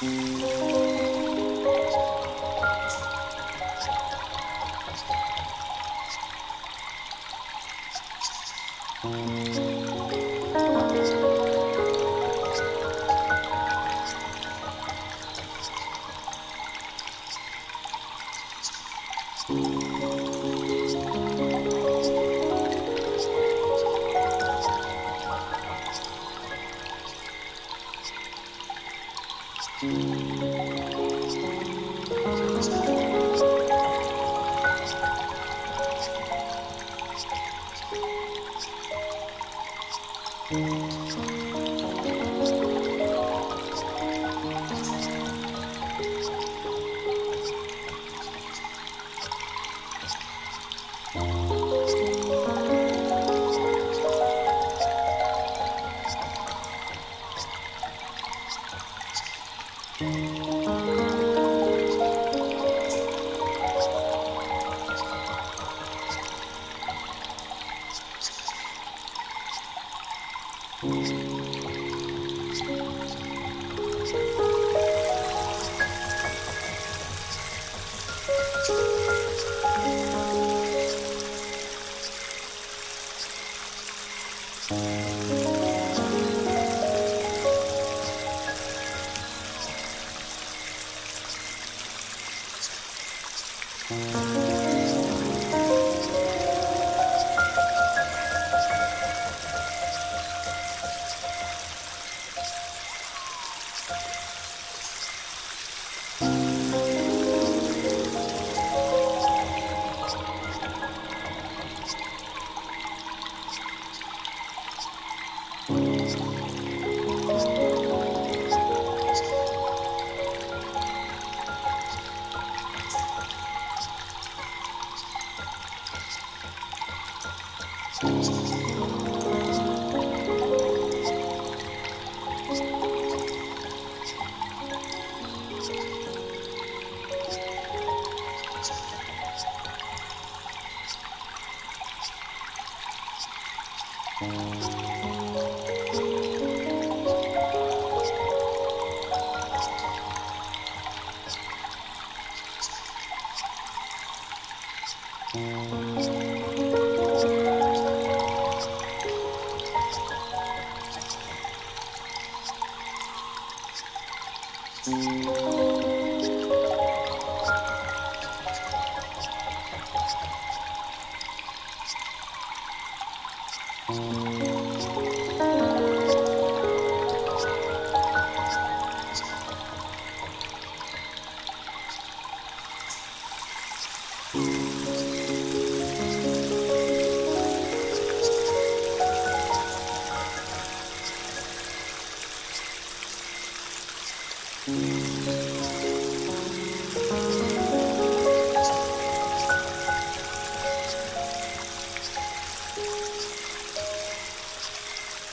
Música Música Música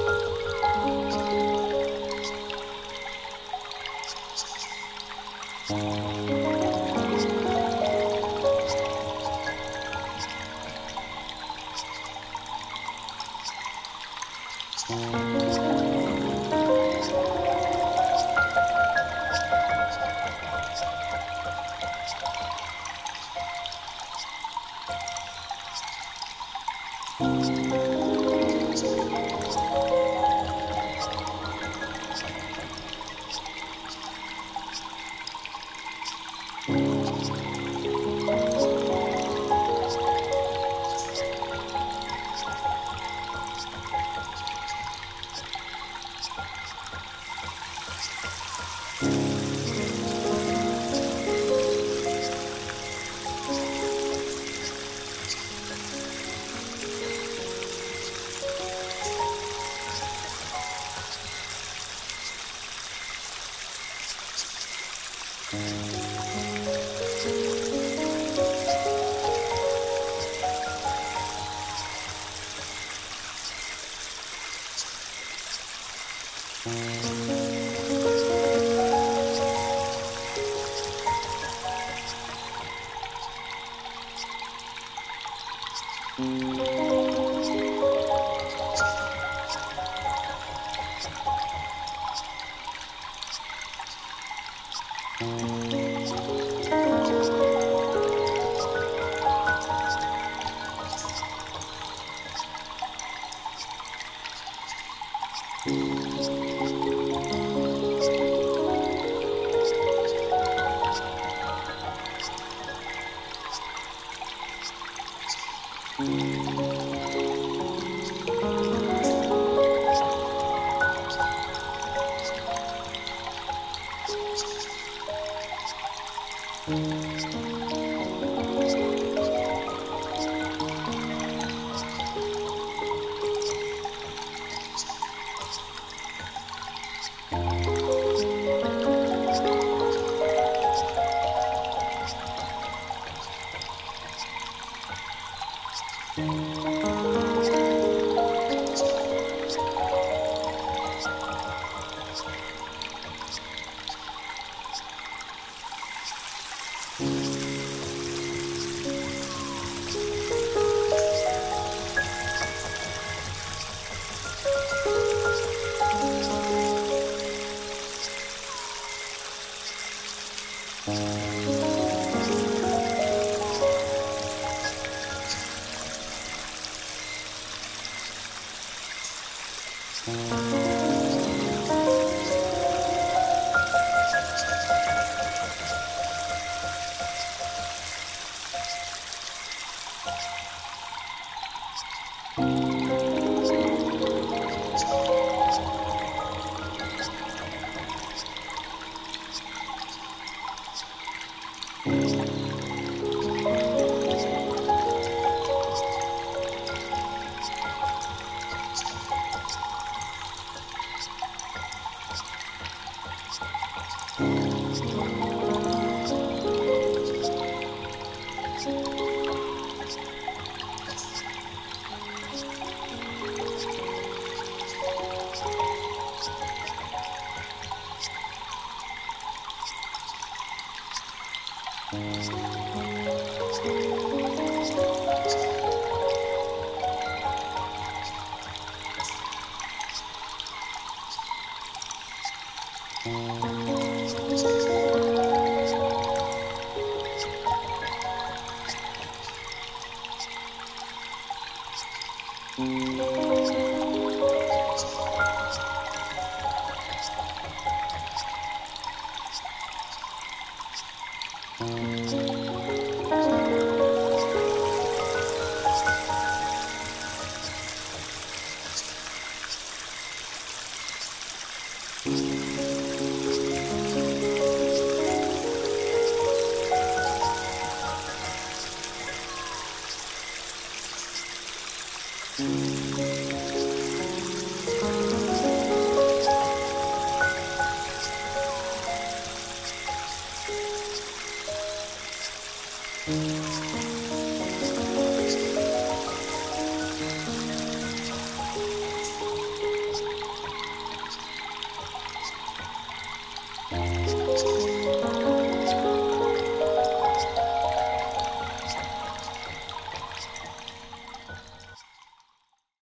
Podcast. Thank Música